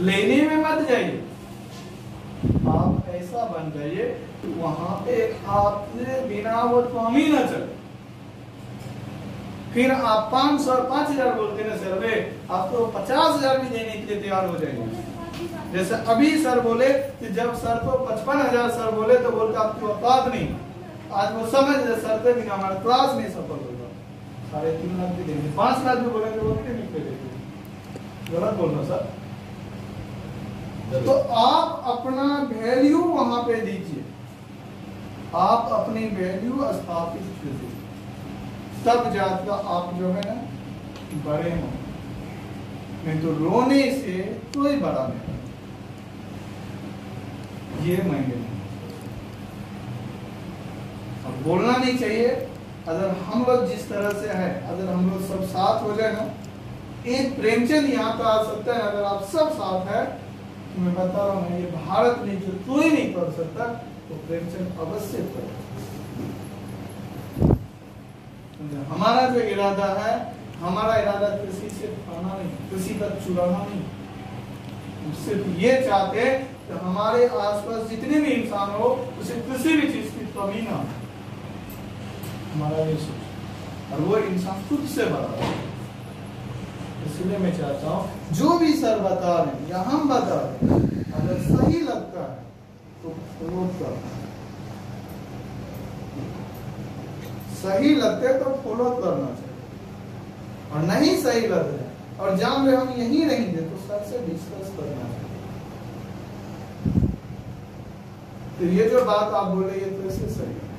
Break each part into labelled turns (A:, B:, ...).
A: लेने में मत जाइए। आप ऐसा बन जाइए कि वहाँ पे आपने बिना वो स्वामी न चले। फिर आप पाँच सौ पाँच हज़ार बोलते ना, सर, वे आप तो पचास हज़ार भी देने के लिए तैयार हो जाएँगे। जैसे अभी सर बोले कि जब सर को पचपन हज़ार सर बोले तो बोलते आपकी औकात नहीं। आज वो समझ रहे सर थे बिना हमारा क्लास नहीं सफल होगा साढ़े तीन लाख भी देंगे। पाँच लाख भी बोलेंगे, वो नहीं गलत बोल रहा सर। तो आप अपना वैल्यू वहाँ पे दीजिए। आप अपनी वैल्यू स्थापित कीजिए। तब का आप जो है ना बड़े हो नहीं तो रोने से कोई बड़ा नहीं ये मायने में। अब बोलना नहीं चाहिए। अगर हम लोग जिस तरह से है, अगर हम लोग सब साथ हो जाए ना एक प्रेमचंद यहाँ पे आ सकता है। अगर आप सब साथ है तो मैं बता रहा हूँ ये भारत में जो कोई नहीं कर सकता तो प्रेमचंद अवश्य कर। हमारा जो इरादा है, हमारा इरादा किसी से खाना नहीं, किसी का चुराना नहीं। सिर्फ़ ये चाहते हैं कि हमारे आसपास जितने भी इंसान हो, उसे किसी भी चीज़ की कमी ना हो। हमारा ये सोच। और वो इंसान खुद से बड़ा है। इसलिए मैं चाहता हूँ। जो भी सर बता रहे हैं, या हम बता रहे हैं, अगर सही लगता है तो फॉलो करना सही लगते तो फॉलो करना चाहिए। और नहीं सही लग रहे और जान रहे हम यहीं रहेंगे तो सर से डिस्कस करना चाहिए। तो ये जो बात आप बोले ये तो ऐसे सही है।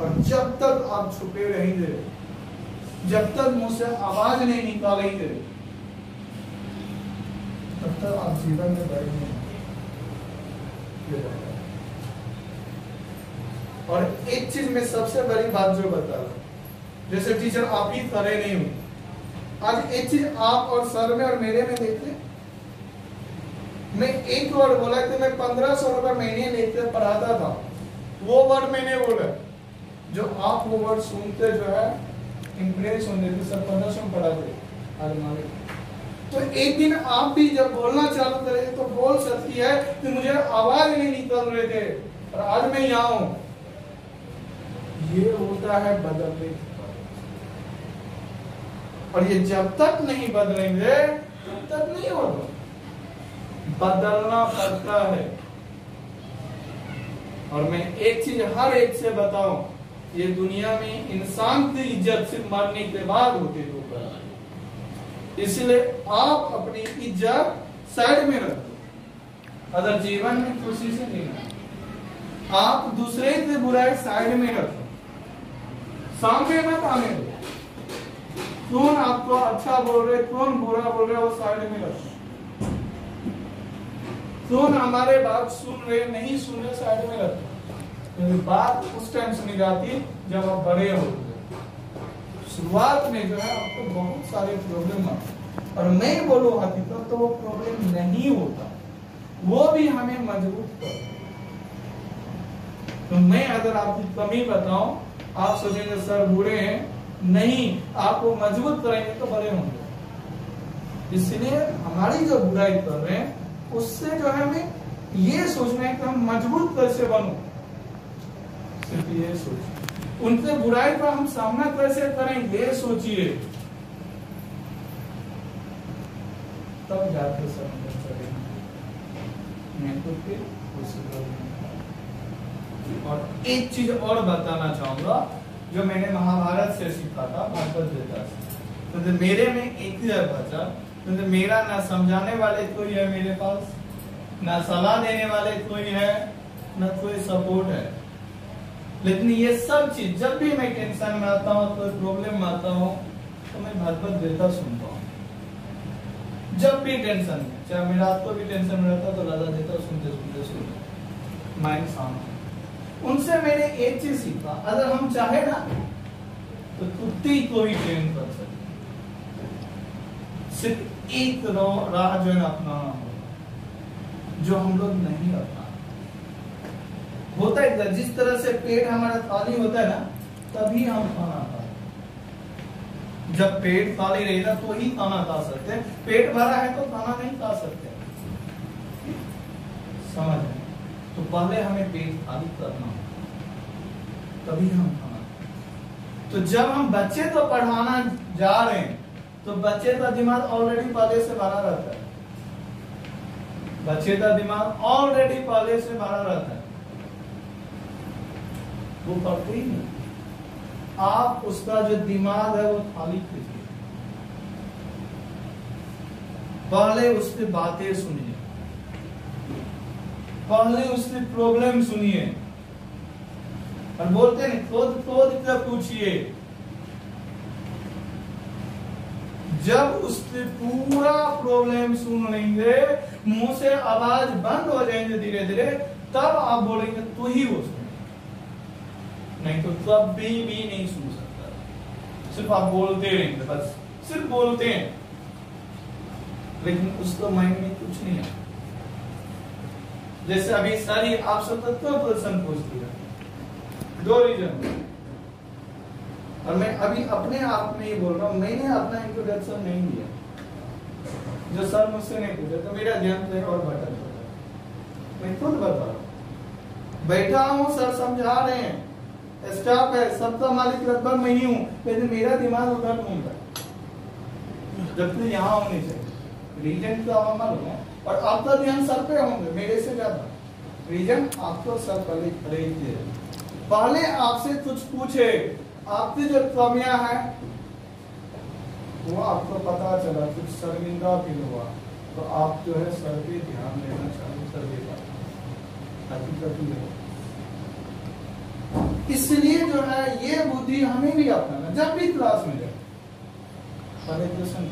A: और जब तक आप छुपे रहेंगे जब तक मुझसे आवाज़ नहीं निकालेंगे तब तक आप जीवन में बढ़ेंगे और एक चीज़ में सबसे बड़ी बात जो बता रहा जैसे टीचर आप ही करे नहीं हो। आज एक चीज़ आप और सर में और मेरे में देखते मैं एक वर्ड बोला कि मैं पंद्रह सौ रुपए महीने लेते पढ़ाता था। वो वर्ड मैंने बोला। जो आप वो वर्ड सुनते जो है इम्प्रेस होने सर पंद्रह सौ पढ़ाते आज तो एक दिन आप भी जब बोलना चालू करेंगे तो बोल सकती है कि मुझे आवाज़ नहीं निकल रहे थे और आज मैं यहाँ हूँ। ये होता है बदलने और ये जब तक नहीं बदलेंगे, तब तक नहीं होगा। बदलना पड़ता है। और मैं एक चीज़ हर एक से बताऊँ ये दुनिया में इंसान की इज़्ज़त सिर्फ़ मरने के बाद होती है इसलिए आप अपनी इज़्ज़त साइड में रखो। अगर जीवन में खुशी से नहीं आप दूसरे की बुराई साइड में रखो। सामने मत आने दो। कौन आपको अच्छा बोल रहे, कौन बुरा बोल रहे, वो साइड में रखो। कौन हमारे बात सुन रहे, नहीं सुन रहे, साइड में रखो। बात उस टाइम सुनी जाती जब आप बड़े हो। शुरुआत में जो है आपको बहुत सारे प्रॉब्लम आते और मैं बोलू हकीकत तो वो प्रॉब्लम नहीं होता। वो भी हमें मज़बूत कर तो मैं अगर आपकी कमी बताऊँ, आप सोचेंगे, सर बुरे हैं। नहीं आपको मज़बूत करेंगे तो बड़े होंगे। इसलिए हमारी जो बुराई कर रहे हैं, उससे जो है हमें ये सोचना है कि हम मज़बूत कैसे बनू। सिर्फ़ ये सोच उनसे बुराई का हम सामना कैसे करें ये सोचिए। तब जाके फिर और एक चीज़ और बताना चाहूँगा जो मैंने महाभारत से सीखा था भागवत गीता से। तो, तो मेरे में एक ही बचा तो, तो मेरा ना समझाने वाले कोई है मेरे पास ना सलाह देने वाले कोई है ना कोई सपोर्ट है। लेकिन ये सब चीज़, जब भी मैं टेंशन में आता हूँ, कोई प्रॉब्लम में आता हूँ तो मैं भगवत गीता सुनता हूँ। जब भी टेंशन में चाहे मैं रात को भी टेंशन में रहता तो राधा देता सुनते सुनते सुनते। माइंड शांत उनसे मैंने एक चीज़ सीखा, अगर हम चाहे ना तो कुत्ती को भी ट्रेन कर सकते सिर्फ़ एक राह जो है ना, अपनाना होगा। जो हम लोग नहीं अपना होता है जिस तरह से पेट हमारा खाली होता है ना, तभी हम खाना खाते जब पेट खाली रहेगा तो ही खाना खा सकते हैं। पेट भरा है तो खाना नहीं खा सकते समझ में तो पहले हमें पेट खाली करना होगा तभी हम खाना तो जब हम बच्चे को पढ़ाना जा रहे हैं तो बच्चे का दिमाग ऑलरेडी पहले से भरा रहता है। बच्चे का दिमाग ऑलरेडी पहले से भरा रहता है। वो पढ़ते ही नहीं। आप उसका जो दिमाग है, वो खाली कीजिए। पहले उसकी बातें सुनिए। पहले उसकी प्रॉब्लम सुनिए। और बोलते नहीं खोद खोद कर पूछिए। जब उससे पूरा प्रॉब्लम सुन लेंगे, मुँह से आवाज़ बंद हो जाएँगे धीरे धीरे तब आप बोलेंगे, तू ही वो सुने। नहीं तो तब भी नहीं सुन सकता। सिर्फ़ आप बोलते रहेंगे, बस। सिर्फ़ बोलते हैं। लेकिन उसको माइंड में कुछ नहीं आता। जैसे अभी सारी आप सब तत्व प्रश्न पूछती है दो रीजन। और मैं अभी अपने आप में ही बोल रहा हूँ, मैंने अपना इंट्रोडक्शन नहीं दिया जो सर मुझसे नहीं पूछा तो मेरा ध्यान कहीं और भटक मैं खुद बता रहा हूँ। बैठा हूँ, सर समझा रहे हैं। स्टाफ है सबका मालिक लगभग मैं ही हूँ, लेकिन मेरा दिमाग उधर घूम रहा है जबकि यहाँ होने चाहिए रीजन तो का मालूम है, और आपका ध्यान सर पे होंगे, मेरे से ज़्यादा। रीजन आपको सर पहले खरीदते पहले आपसे कुछ पूछे, आपकी जो कमियाँ हैं, वो आपको पता चला, कुछ शर्मिंदा फील हुआ। तो आप जो है सर पे ध्यान देना चालू कर देगा हकीकत में इसलिए जो है, ये बुद्धि हमें भी अपनाना जब भी क्लास में जाए। क्वेश्चन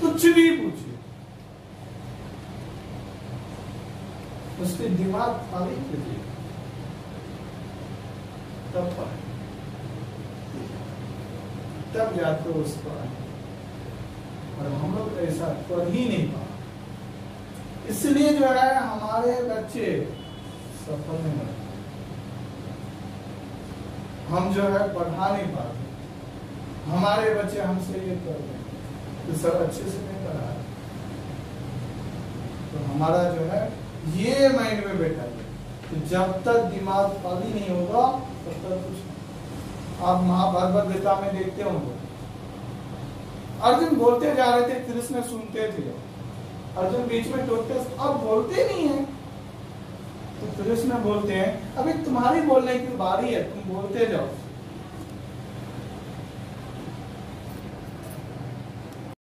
A: कुछ भी पूछिए। उसके दिमाग खाली कीजिए। तब पढ़े। तब जाके उसको और हम लोग ऐसा कर ही नहीं पा इसलिए जो है, हमारे बच्चे सफल नहीं हम जो है पढ़ा नहीं पाते। हमारे बच्चे हमसे ये कर रहे तो सब अच्छे से नहीं पढ़ा तो हमारा जो है ये माइंड में बैठा है तो जब तक दिमाग खाली नहीं होगा, तब तक कुछ आप महाभारत गीता में देखते होंगे। अर्जुन बोलते जा रहे थे, कृष्ण सुनते थे। अर्जुन बीच में टोकते अब बोलते नहीं है। तो फिर उसमें बोलते हैं अभी तुम्हारी बोलने की बारी है तुम बोलते जाओ।